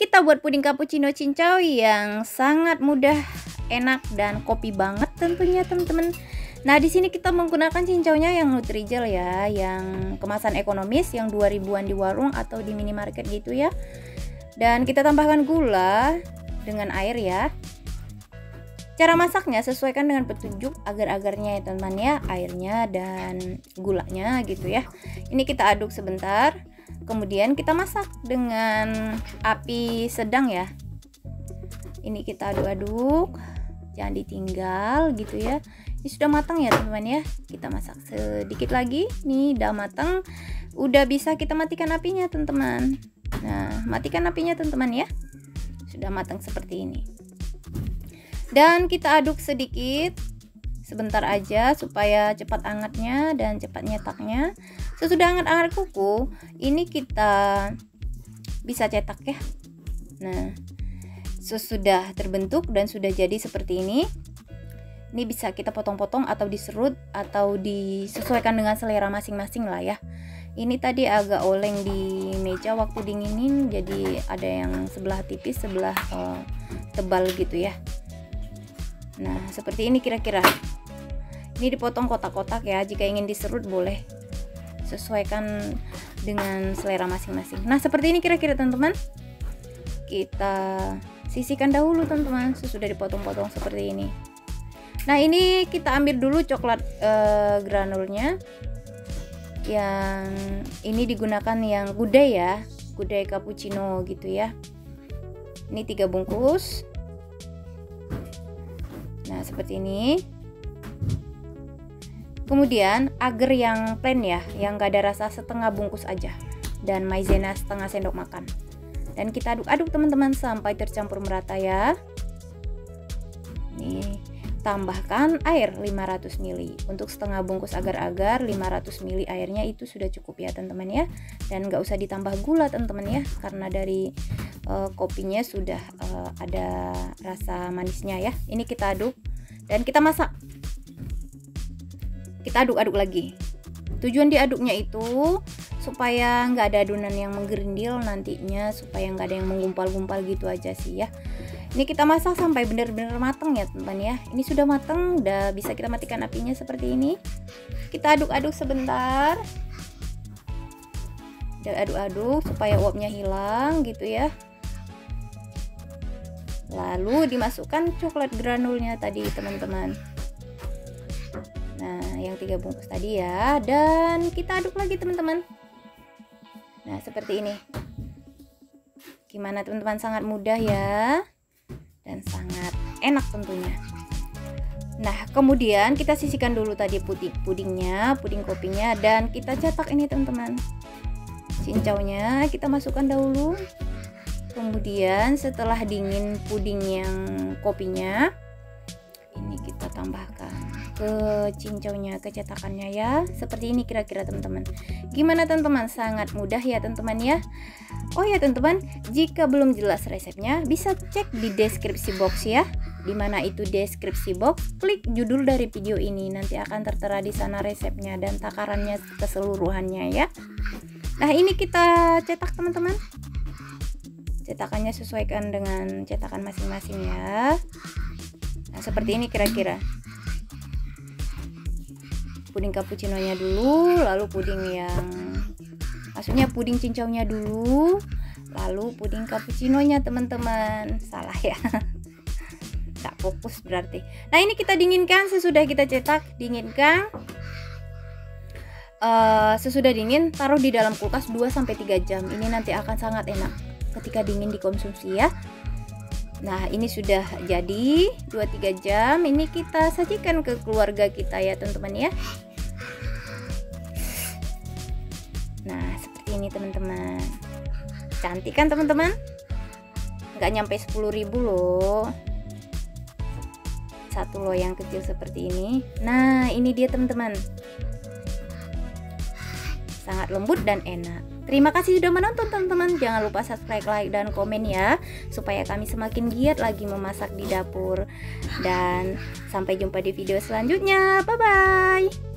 kita buat puding cappuccino cincau yang sangat mudah, enak dan kopi banget tentunya teman-teman. Nah, di sini kita menggunakan cincaunya yang Nutrijel ya, yang kemasan ekonomis yang 2000-an di warung atau di minimarket gitu ya. Dan kita tambahkan gula dengan air ya. Cara masaknya sesuaikan dengan petunjuk agar-agarnya ya teman-teman ya, airnya dan gulanya gitu ya. Ini kita aduk sebentar kemudian kita masak dengan api sedang ya. Ini kita aduk-aduk jangan ditinggal gitu ya. Ini sudah matang ya teman-teman ya. Kita masak sedikit lagi. Nih udah matang udah bisa kita matikan apinya teman-teman. Nah matikan apinya teman-teman ya. Sudah matang seperti ini. Dan kita aduk sedikit sebentar aja supaya cepat hangatnya dan cepat nyetaknya sesudah hangat-hangat kuku ini kita bisa cetak ya. Nah sesudah terbentuk dan sudah jadi seperti ini ini bisa kita potong-potong atau diserut atau disesuaikan dengan selera masing-masing lah ya. Ini tadi agak oleng di meja waktu dinginin jadi ada yang sebelah tipis sebelah uh, tebal gitu ya. Nah seperti ini kira-kira. Ini dipotong kotak-kotak ya jika ingin diserut boleh sesuaikan dengan selera masing-masing. Nah seperti ini kira-kira teman-teman. Kita sisihkan dahulu teman-teman sesudah dipotong-potong seperti ini. Nah ini kita ambil dulu coklat uh, granulnya yang ini digunakan yang gudai ya gudai cappuccino gitu ya. Ini tiga bungkus. Nah seperti ini Kemudian agar yang plain ya, yang gak ada rasa setengah bungkus aja. Dan maizena setengah sendok makan. Dan kita aduk-aduk teman-teman sampai tercampur merata ya. Nih, tambahkan air 500 ml. Untuk setengah bungkus agar-agar 500 ml airnya itu sudah cukup ya teman-teman ya. Dan gak usah ditambah gula teman-teman ya, karena dari uh, kopinya sudah uh, ada rasa manisnya ya. Ini kita aduk dan kita masak kita aduk-aduk lagi. Tujuan diaduknya itu supaya nggak ada adonan yang menggerindil nantinya supaya nggak ada yang menggumpal-gumpal gitu aja sih ya. Ini kita masak sampai benar-benar matang ya teman-teman ya. Ini sudah matang udah bisa kita matikan apinya seperti ini. Kita aduk-aduk sebentar. Dan aduk-aduk supaya uapnya hilang gitu ya. Lalu dimasukkan coklat granulnya tadi teman-teman yang tiga bungkus tadi ya. Dan kita aduk lagi teman-teman. Nah, seperti ini. Gimana teman-teman? Sangat mudah ya. Dan sangat enak tentunya. Nah, kemudian kita sisihkan dulu tadi puding pudingnya, puding kopinya dan kita cetak ini teman-teman. Cincaunya kita masukkan dahulu. Kemudian setelah dingin puding yang kopinya, ini kita tambahkan ke cincaunya kecetakannya ya. Seperti ini kira-kira teman-teman. Gimana teman-teman? Sangat mudah ya teman-teman ya. Oh ya teman-teman jika belum jelas resepnya bisa cek di deskripsi box ya. Di mana itu deskripsi box klik judul dari video ini. Nanti akan tertera di sana resepnya dan takarannya keseluruhannya ya. Nah ini kita cetak teman-teman. Cetakannya sesuaikan dengan cetakan masing-masing ya. Nah seperti ini kira-kira puding cappuccino-nya dulu, lalu puding yang maksudnya puding cincaunya dulu, lalu puding cappuccino-nya teman-teman. Salah ya. Tak fokus berarti. Nah, ini kita dinginkan sesudah kita cetak, dinginkan. Uh, sesudah dingin taruh di dalam kulkas 2 sampai 3 jam. Ini nanti akan sangat enak ketika dingin dikonsumsi ya. Nah, ini sudah jadi 2-3 jam. Ini kita sajikan ke keluarga kita ya, teman-teman ya. Nah, seperti ini teman-teman. Cantik kan, teman-teman? Nggak nyampe 10.000 loh. Satu loyang kecil seperti ini. Nah, ini dia teman-teman. Sangat lembut dan enak. Terima kasih sudah menonton teman-teman. Jangan lupa subscribe, like, dan komen ya. Supaya kami semakin giat lagi memasak di dapur. Dan sampai jumpa di video selanjutnya. Bye-bye.